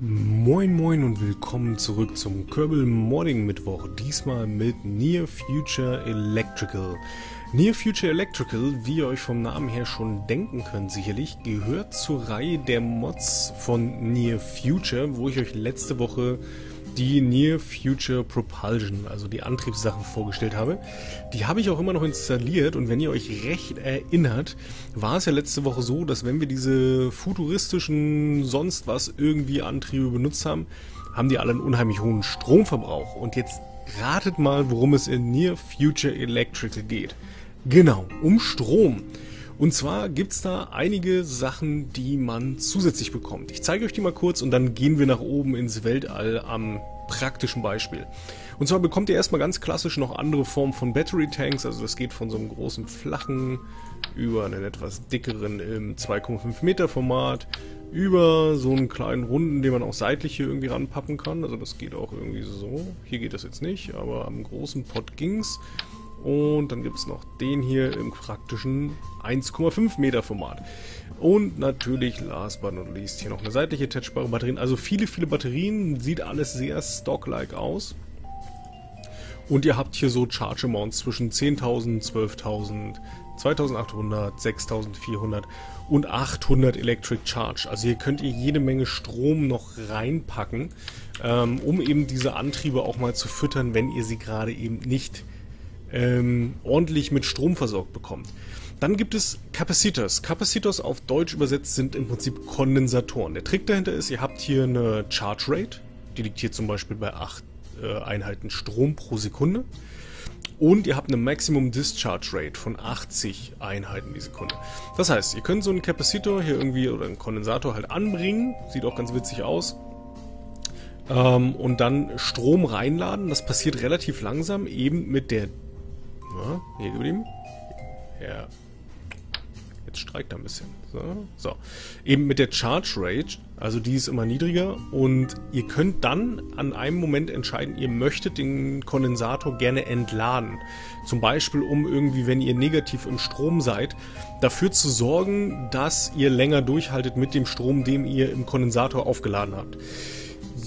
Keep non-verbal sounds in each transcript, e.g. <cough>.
Moin moin und willkommen zurück zum Kerbal Modding Mittwoch, diesmal mit Near Future Electrical. Near Future Electrical, wie ihr euch vom Namen her schon denken könnt sicherlich, gehört zur Reihe der Mods von Near Future, wo ich euch letzte Woche die Near Future Propulsion, also die Antriebssachen vorgestellt habe. Die habe ich auch immer noch installiert und wenn ihr euch recht erinnert, war es ja letzte Woche so, dass wenn wir diese futuristischen sonst was irgendwie Antriebe benutzt haben, haben die alle einen unheimlich hohen Stromverbrauch. Und jetzt ratet mal, worum es in Near Future Electrical geht. Genau, um Strom. Und zwar gibt's da einige Sachen, die man zusätzlich bekommt. Ich zeige euch die mal kurz und dann gehen wir nach oben ins Weltall am praktischen Beispiel. Und zwar bekommt ihr erstmal ganz klassisch noch andere Formen von Battery Tanks. Also das geht von so einem großen flachen über einen etwas dickeren im 2,5 Meter Format über so einen kleinen runden, den man auch seitlich hier irgendwie ranpappen kann. Also das geht auch irgendwie so. Hier geht das jetzt nicht, aber am großen Pot ging's. Und dann gibt es noch den hier im praktischen 1,5 Meter Format. Und natürlich, last but not least, hier noch eine seitliche touchbare Batterien. Also viele, viele Batterien. Sieht alles sehr stock-like aus. Und ihr habt hier so Charge Amounts zwischen 10.000, 12.000, 2.800, 6.400 und 800 Electric Charge. Also hier könnt ihr jede Menge Strom noch reinpacken, ähm, um eben diese Antriebe auch mal zu füttern, wenn ihr sie gerade eben nicht ähm, ordentlich mit Strom versorgt bekommt. Dann gibt es Capacitors. Capacitors auf Deutsch übersetzt sind im Prinzip Kondensatoren. Der Trick dahinter ist, ihr habt hier eine Charge Rate, die liegt hier zum Beispiel bei 8 äh, Einheiten Strom pro Sekunde. Und ihr habt eine Maximum Discharge Rate von 80 Einheiten die Sekunde. Das heißt, ihr könnt so einen Capacitor hier irgendwie oder einen Kondensator halt anbringen, sieht auch ganz witzig aus, ähm, und dann Strom reinladen. Das passiert relativ langsam, eben mit der na, hier geblieben. Ja. Jetzt streikt er ein bisschen. So. so. Eben mit der Charge Rate, also die ist immer niedriger und ihr könnt dann an einem Moment entscheiden, ihr möchtet den Kondensator gerne entladen. Zum Beispiel, um irgendwie, wenn ihr negativ im Strom seid, dafür zu sorgen, dass ihr länger durchhaltet mit dem Strom, den ihr im Kondensator aufgeladen habt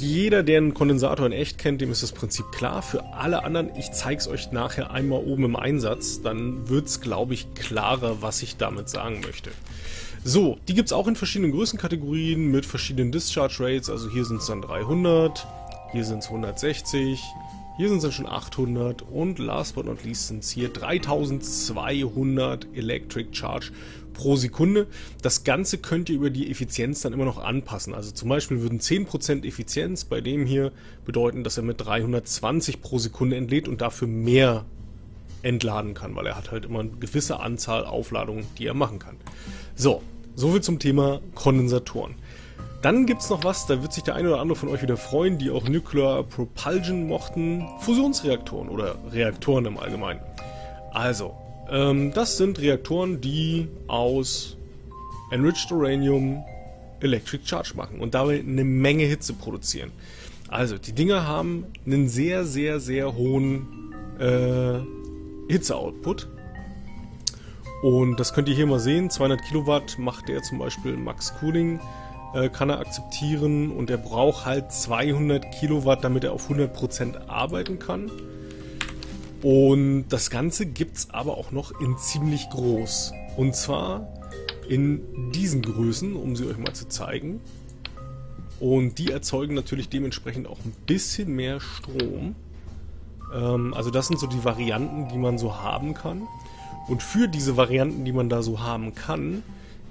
jeder, der einen Kondensator in echt kennt, dem ist das Prinzip klar. Für alle anderen, ich zeige es euch nachher einmal oben im Einsatz, dann wird es, glaube ich, klarer, was ich damit sagen möchte. So, die gibt es auch in verschiedenen Größenkategorien mit verschiedenen Discharge Rates. Also hier sind es dann 300, hier sind es 160, hier sind es dann schon 800 und last but not least sind es hier 3200 Electric Charge pro Sekunde. Das Ganze könnt ihr über die Effizienz dann immer noch anpassen. Also zum Beispiel würden 10% Effizienz bei dem hier bedeuten, dass er mit 320 pro Sekunde entlädt und dafür mehr entladen kann, weil er hat halt immer eine gewisse Anzahl Aufladungen, die er machen kann. So, soviel zum Thema Kondensatoren. Dann gibt es noch was, da wird sich der eine oder andere von euch wieder freuen, die auch Nuclear Propulsion mochten. Fusionsreaktoren oder Reaktoren im Allgemeinen. Also, ähm, das sind Reaktoren, die aus Enriched Uranium Electric Charge machen und dabei eine Menge Hitze produzieren. Also, die Dinger haben einen sehr, sehr, sehr hohen äh, Hitzeoutput. Und das könnt ihr hier mal sehen. 200 Kilowatt macht der zum Beispiel Max Cooling, äh, kann er akzeptieren. Und er braucht halt 200 Kilowatt, damit er auf 100% arbeiten kann. Und das Ganze gibt es aber auch noch in ziemlich groß. Und zwar in diesen Größen, um sie euch mal zu zeigen. Und die erzeugen natürlich dementsprechend auch ein bisschen mehr Strom. Ähm, also das sind so die Varianten, die man so haben kann. Und für diese Varianten, die man da so haben kann,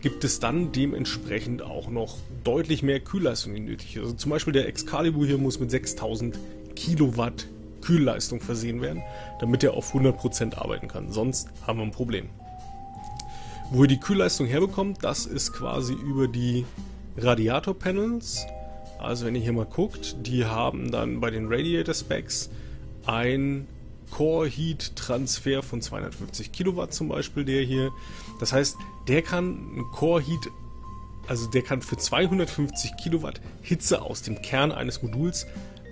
gibt es dann dementsprechend auch noch deutlich mehr Kühlleistung, die nötig ist. Also zum Beispiel der Excalibur hier muss mit 6000 Kilowatt Kühlleistung versehen werden, damit er auf 100% arbeiten kann. Sonst haben wir ein Problem. Wo ihr die Kühlleistung herbekommt, das ist quasi über die Radiator-Panels. Also wenn ihr hier mal guckt, die haben dann bei den Radiator Specs ein Core Heat Transfer von 250 Kilowatt zum Beispiel, der hier. Das heißt, der kann ein Core Heat, also der kann für 250 Kilowatt Hitze aus dem Kern eines Moduls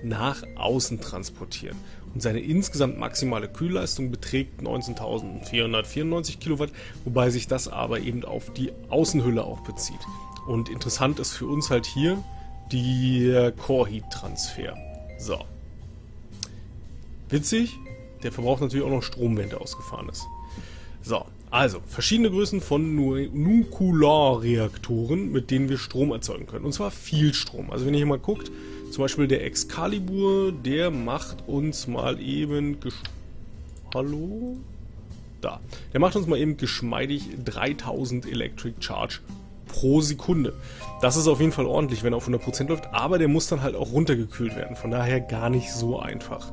nach außen transportieren. Und seine insgesamt maximale Kühlleistung beträgt 19.494 Kilowatt, wobei sich das aber eben auf die Außenhülle auch bezieht. Und interessant ist für uns halt hier der Core Heat Transfer. So. Witzig, der verbraucht natürlich auch noch Strom, wenn der ausgefahren ist. So, also, verschiedene Größen von Nukularreaktoren, mit denen wir Strom erzeugen können. Und zwar viel Strom. Also wenn ihr hier mal guckt, zum Beispiel der Excalibur, der macht uns mal eben... Hallo? Da. Der macht uns mal eben geschmeidig 3000 Electric Charge pro Sekunde. Das ist auf jeden Fall ordentlich, wenn er auf 100% läuft, aber der muss dann halt auch runtergekühlt werden. Von daher gar nicht so einfach.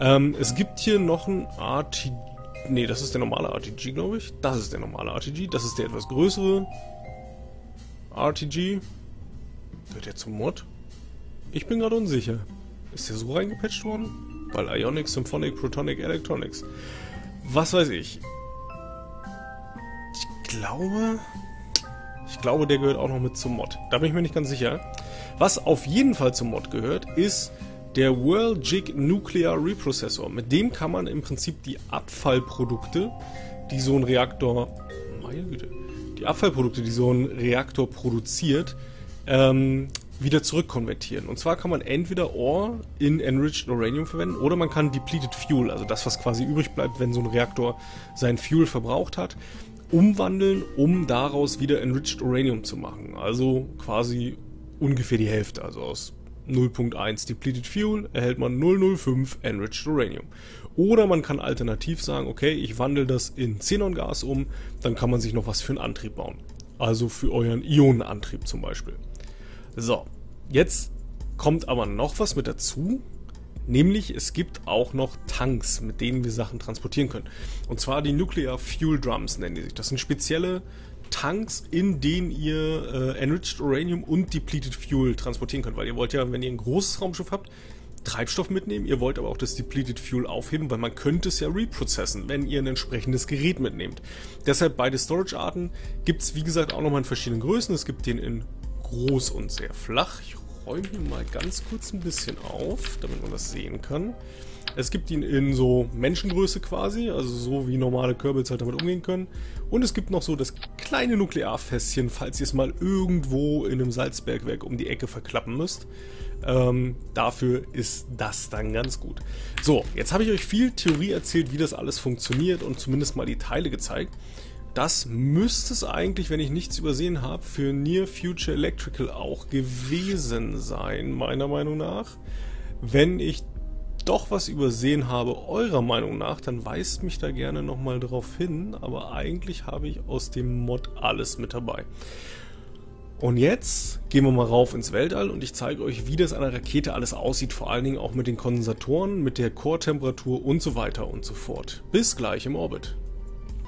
Ähm, es gibt hier noch ein RTG Nee, das ist der normale RTG, glaube ich. Das ist der normale RTG. Das ist der etwas größere RTG. Wird der zum Mod? Ich bin gerade unsicher. Ist der so reingepatcht worden? Weil Ionic, Symphonic, Protonic, Electronics. Was weiß ich. Ich glaube... Ich glaube, der gehört auch noch mit zum Mod. Da bin ich mir nicht ganz sicher. Was auf jeden Fall zum Mod gehört, ist der Whirl-Jig Nuclear Reprocessor. Mit dem kann man im Prinzip die Abfallprodukte, die so ein Reaktor, meine Güte, die Abfallprodukte, die so ein Reaktor produziert, ähm, wieder zurückkonvertieren. Und zwar kann man entweder Ore in Enriched Uranium verwenden oder man kann Depleted Fuel, also das, was quasi übrig bleibt, wenn so ein Reaktor sein Fuel verbraucht hat, umwandeln, um daraus wieder Enriched Uranium zu machen. Also quasi ungefähr die Hälfte, also aus 0.1 Depleted Fuel erhält man 005 Enriched Uranium. Oder man kann alternativ sagen, okay, ich wandle das in Xenongas um, dann kann man sich noch was für einen Antrieb bauen. Also für euren Ionenantrieb zum Beispiel. So, jetzt kommt aber noch was mit dazu, nämlich es gibt auch noch Tanks, mit denen wir Sachen transportieren können. Und zwar die Nuclear Fuel Drums nennen die sich. Das sind spezielle Tanks, in denen ihr äh, Enriched Uranium und Depleted Fuel transportieren könnt. Weil ihr wollt ja, wenn ihr ein großes Raumschiff habt, Treibstoff mitnehmen. Ihr wollt aber auch das Depleted Fuel aufheben, weil man könnte es ja reprocessen, wenn ihr ein entsprechendes Gerät mitnehmt. Deshalb beide Storage-Arten gibt es, wie gesagt, auch nochmal in verschiedenen Größen. Es gibt den in groß und sehr flach. Ich räume hier mal ganz kurz ein bisschen auf, damit man das sehen kann. Es gibt ihn in so Menschengröße quasi, also so wie normale Kerbals halt damit umgehen können. Und es gibt noch so das kleine Nuklearfässchen, falls ihr es mal irgendwo in einem Salzbergwerk um die Ecke verklappen müsst. Ähm, dafür ist das dann ganz gut. So, jetzt habe ich euch viel Theorie erzählt, wie das alles funktioniert und zumindest mal die Teile gezeigt. Das müsste es eigentlich, wenn ich nichts übersehen habe, für Near Future Electrical auch gewesen sein, meiner Meinung nach. Wenn ich doch was übersehen habe, eurer Meinung nach, dann weist mich da gerne nochmal drauf hin, aber eigentlich habe ich aus dem Mod alles mit dabei. Und jetzt gehen wir mal rauf ins Weltall und ich zeige euch, wie das an der Rakete alles aussieht, vor allen Dingen auch mit den Kondensatoren, mit der Core-Temperatur und so weiter und so fort. Bis gleich im Orbit.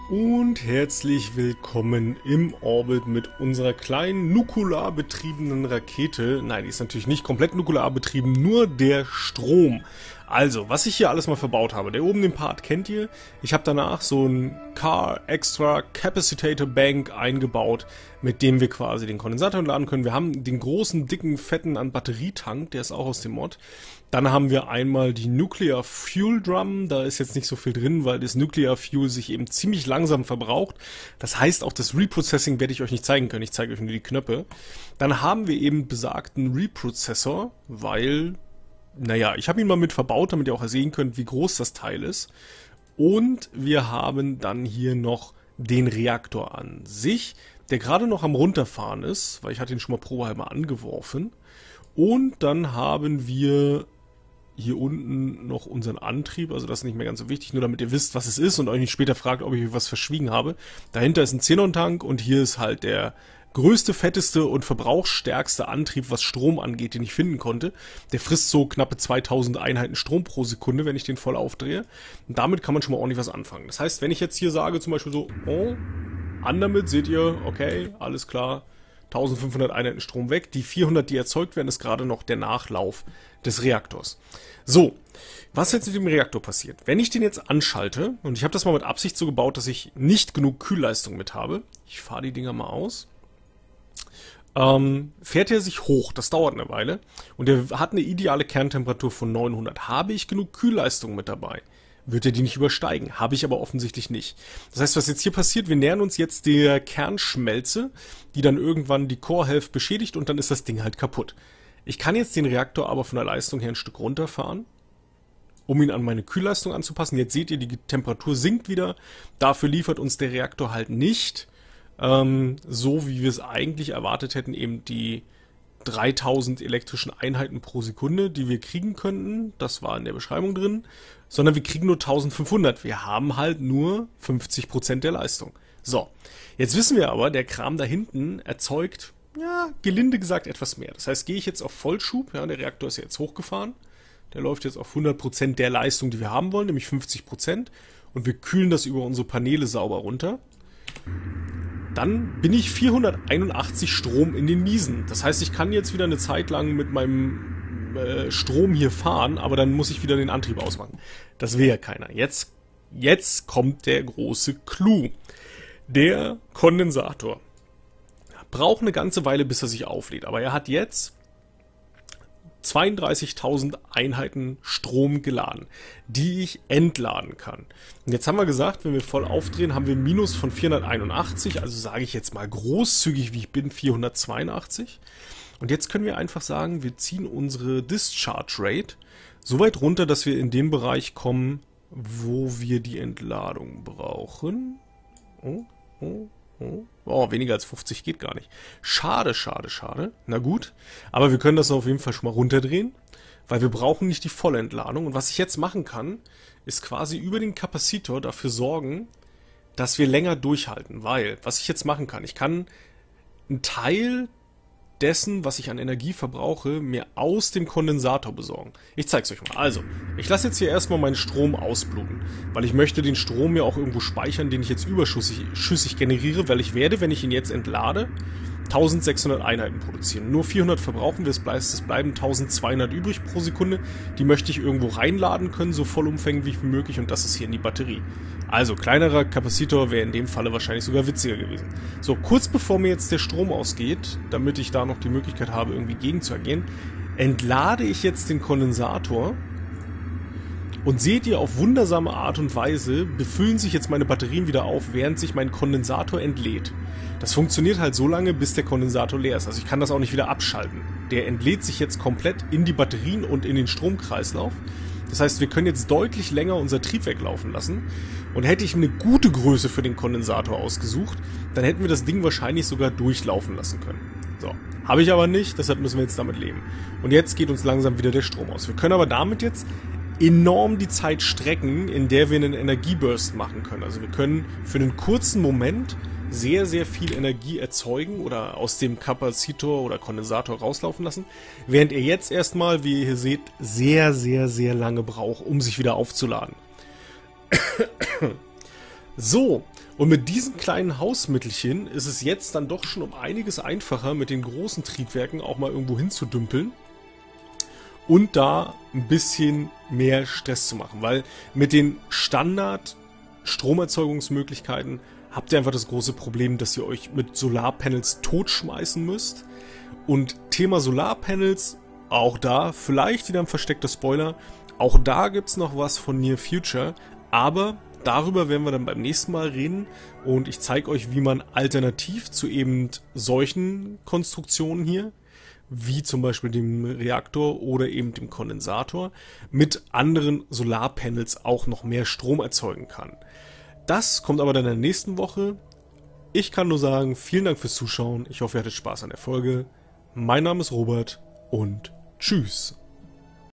Und herzlich willkommen im Orbit mit unserer kleinen nukular betriebenen Rakete. Nein, die ist natürlich nicht komplett nukular betrieben, nur der Strom also, was ich hier alles mal verbaut habe. Der oben den Part kennt ihr. Ich habe danach so ein Car Extra Capacitator Bank eingebaut, mit dem wir quasi den Kondensator laden können. Wir haben den großen, dicken, fetten an Batterietank, der ist auch aus dem Mod. Dann haben wir einmal die Nuclear Fuel Drum. Da ist jetzt nicht so viel drin, weil das Nuclear Fuel sich eben ziemlich langsam verbraucht. Das heißt, auch das Reprocessing werde ich euch nicht zeigen können. Ich zeige euch nur die Knöpfe. Dann haben wir eben besagten Reprocessor, weil naja, ich habe ihn mal mit verbaut, damit ihr auch sehen könnt, wie groß das Teil ist. Und wir haben dann hier noch den Reaktor an sich, der gerade noch am runterfahren ist, weil ich hatte ihn schon mal probehalber angeworfen. Und dann haben wir hier unten noch unseren Antrieb, also das ist nicht mehr ganz so wichtig, nur damit ihr wisst, was es ist und euch nicht später fragt, ob ich was verschwiegen habe. Dahinter ist ein Xenon-Tank und hier ist halt der größte, fetteste und verbrauchsstärkste Antrieb, was Strom angeht, den ich finden konnte. Der frisst so knappe 2000 Einheiten Strom pro Sekunde, wenn ich den voll aufdrehe. Und damit kann man schon mal ordentlich was anfangen. Das heißt, wenn ich jetzt hier sage, zum Beispiel so, oh, an damit, seht ihr, okay, alles klar, 1500 Einheiten Strom weg. Die 400, die erzeugt werden, ist gerade noch der Nachlauf des Reaktors. So, was jetzt mit dem Reaktor passiert? Wenn ich den jetzt anschalte, und ich habe das mal mit Absicht so gebaut, dass ich nicht genug Kühlleistung mit habe, ich fahre die Dinger mal aus, ähm, fährt er sich hoch. Das dauert eine Weile. Und er hat eine ideale Kerntemperatur von 900. Habe ich genug Kühlleistung mit dabei? Wird er die nicht übersteigen? Habe ich aber offensichtlich nicht. Das heißt, was jetzt hier passiert, wir nähern uns jetzt der Kernschmelze, die dann irgendwann die Core-Health beschädigt und dann ist das Ding halt kaputt. Ich kann jetzt den Reaktor aber von der Leistung her ein Stück runterfahren, um ihn an meine Kühlleistung anzupassen. Jetzt seht ihr, die Temperatur sinkt wieder. Dafür liefert uns der Reaktor halt nicht ähm, so, wie wir es eigentlich erwartet hätten, eben die 3000 elektrischen Einheiten pro Sekunde, die wir kriegen könnten. Das war in der Beschreibung drin. Sondern wir kriegen nur 1500. Wir haben halt nur 50% der Leistung. So. Jetzt wissen wir aber, der Kram da hinten erzeugt, ja, gelinde gesagt etwas mehr. Das heißt, gehe ich jetzt auf Vollschub, ja, der Reaktor ist jetzt hochgefahren. Der läuft jetzt auf 100% der Leistung, die wir haben wollen, nämlich 50%. Und wir kühlen das über unsere Paneele sauber runter dann bin ich 481 Strom in den Miesen. Das heißt, ich kann jetzt wieder eine Zeit lang mit meinem äh, Strom hier fahren, aber dann muss ich wieder den Antrieb ausmachen. Das will ja keiner. Jetzt, jetzt kommt der große Clou. Der Kondensator braucht eine ganze Weile, bis er sich auflädt. Aber er hat jetzt 32.000 Einheiten Strom geladen, die ich entladen kann. Und jetzt haben wir gesagt, wenn wir voll aufdrehen, haben wir ein Minus von 481, also sage ich jetzt mal großzügig, wie ich bin, 482. Und jetzt können wir einfach sagen, wir ziehen unsere Discharge Rate so weit runter, dass wir in den Bereich kommen, wo wir die Entladung brauchen. Oh, oh, Oh, oh, weniger als 50 geht gar nicht. Schade, schade, schade. Na gut. Aber wir können das auf jeden Fall schon mal runterdrehen, weil wir brauchen nicht die Vollentladung. Und was ich jetzt machen kann, ist quasi über den Kapazitor dafür sorgen, dass wir länger durchhalten. Weil, was ich jetzt machen kann, ich kann einen Teil dessen, was ich an Energie verbrauche, mir aus dem Kondensator besorgen. Ich zeig's euch mal. Also, ich lasse jetzt hier erstmal meinen Strom ausbluten, weil ich möchte den Strom ja auch irgendwo speichern, den ich jetzt überschüssig schüssig generiere, weil ich werde, wenn ich ihn jetzt entlade, 1600 Einheiten produzieren. Nur 400 verbrauchen wir, es bleiben 1200 übrig pro Sekunde. Die möchte ich irgendwo reinladen können, so vollumfänglich wie möglich und das ist hier in die Batterie. Also kleinerer Kapazitor wäre in dem Falle wahrscheinlich sogar witziger gewesen. So, kurz bevor mir jetzt der Strom ausgeht, damit ich da noch die Möglichkeit habe, irgendwie gegen zu agieren, entlade ich jetzt den Kondensator und seht ihr, auf wundersame Art und Weise befüllen sich jetzt meine Batterien wieder auf, während sich mein Kondensator entlädt. Das funktioniert halt so lange, bis der Kondensator leer ist. Also ich kann das auch nicht wieder abschalten. Der entlädt sich jetzt komplett in die Batterien und in den Stromkreislauf. Das heißt, wir können jetzt deutlich länger unser Triebwerk laufen lassen. Und hätte ich eine gute Größe für den Kondensator ausgesucht, dann hätten wir das Ding wahrscheinlich sogar durchlaufen lassen können. So. Habe ich aber nicht, deshalb müssen wir jetzt damit leben. Und jetzt geht uns langsam wieder der Strom aus. Wir können aber damit jetzt enorm die Zeit strecken, in der wir einen Energieburst machen können. Also wir können für einen kurzen Moment sehr, sehr viel Energie erzeugen oder aus dem Kapazitor oder Kondensator rauslaufen lassen, während er jetzt erstmal, wie ihr hier seht, sehr, sehr, sehr lange braucht, um sich wieder aufzuladen. <coughs> so, und mit diesen kleinen Hausmittelchen ist es jetzt dann doch schon um einiges einfacher, mit den großen Triebwerken auch mal irgendwo hinzudümpeln und da ein bisschen mehr Stress zu machen, weil mit den Standard Stromerzeugungsmöglichkeiten habt ihr einfach das große Problem, dass ihr euch mit Solarpanels totschmeißen müsst. Und Thema Solarpanels, auch da vielleicht wieder ein versteckter Spoiler, auch da gibt's noch was von Near Future, aber darüber werden wir dann beim nächsten Mal reden. Und ich zeige euch, wie man alternativ zu eben solchen Konstruktionen hier wie zum Beispiel dem Reaktor oder eben dem Kondensator, mit anderen Solarpanels auch noch mehr Strom erzeugen kann. Das kommt aber dann in der nächsten Woche. Ich kann nur sagen, vielen Dank fürs Zuschauen. Ich hoffe, ihr hattet Spaß an der Folge. Mein Name ist Robert und tschüss.